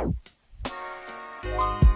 Yeah.